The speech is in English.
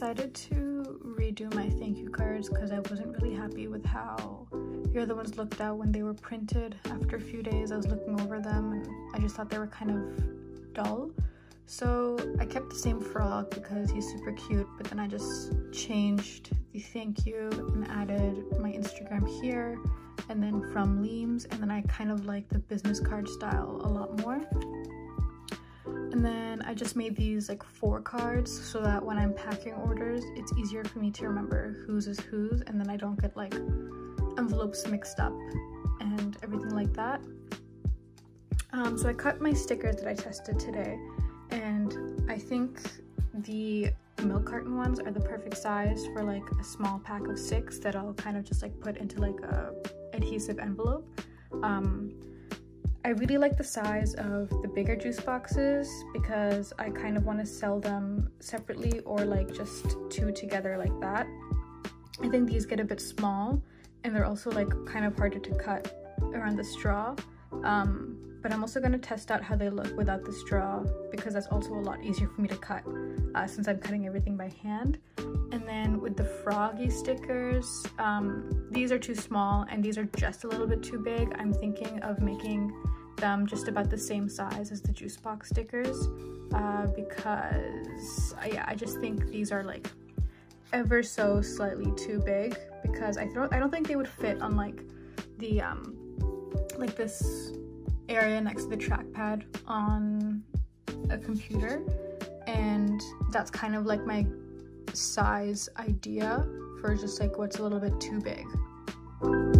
decided to redo my thank you cards because I wasn't really happy with how the other ones looked out when they were printed. After a few days, I was looking over them and I just thought they were kind of dull. So I kept the same frog because he's super cute, but then I just changed the thank you and added my Instagram here and then from Leem's. and then I kind of like the business card style a lot more. And then I just made these like four cards so that when I'm packing orders, it's easier for me to remember whose is whose and then I don't get like envelopes mixed up and everything like that. Um, so I cut my stickers that I tested today and I think the milk carton ones are the perfect size for like a small pack of six that I'll kind of just like put into like a adhesive envelope. Um, I really like the size of the bigger juice boxes because I kind of want to sell them separately or like just two together like that. I think these get a bit small and they're also like kind of harder to cut around the straw. Um, but I'm also going to test out how they look without the straw because that's also a lot easier for me to cut uh, since I'm cutting everything by hand. And then with the froggy stickers, um, these are too small and these are just a little bit too big. I'm thinking of making them just about the same size as the juice box stickers uh, because uh, yeah, I just think these are like ever so slightly too big because I throw I don't think they would fit on like the um like this area next to the trackpad on a computer and that's kind of like my size idea for just like what's a little bit too big.